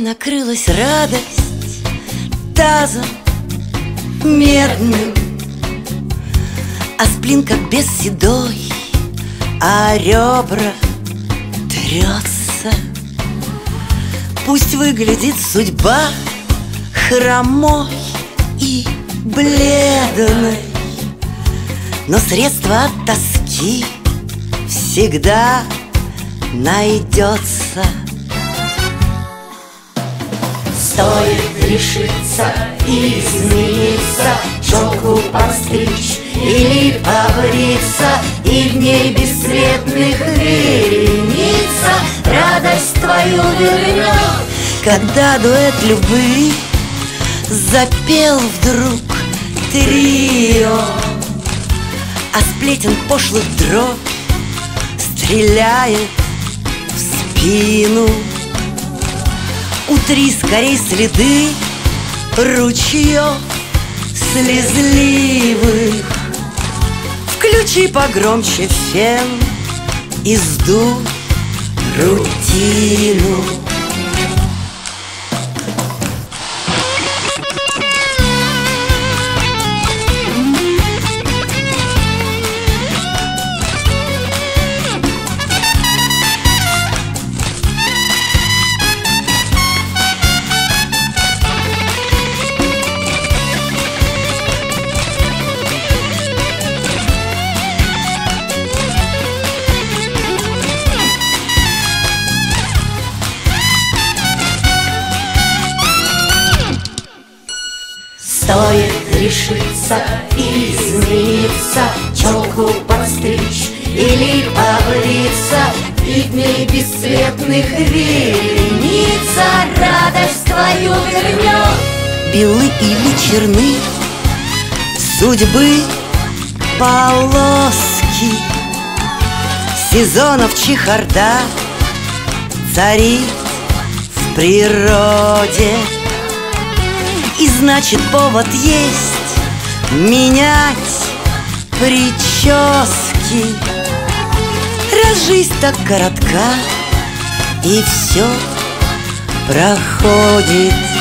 накрылась радость тазом медным А сплин как без седой, а ребра трется. Пусть выглядит судьба хромой и бледной Но средство от тоски всегда найдется Стоит решиться и измениться Челку постричь или побриться И в ней бесцветных вереница. Радость твою вернет Когда дуэт любви Запел вдруг трио А сплетен пошлых дробь Стреляет в спину Утри скорей следы ручьев слезливых. Включи погромче фен и сдуй рутину Стоит решиться и измениться Челку подстричь или побриться. И в ней бесцветных вереница Радость твою вернет. Белы или черны Судьбы полоски. Сезонов чехарда Царит в природе И значит повод есть Менять прически. Раз жизнь так коротка И все проходит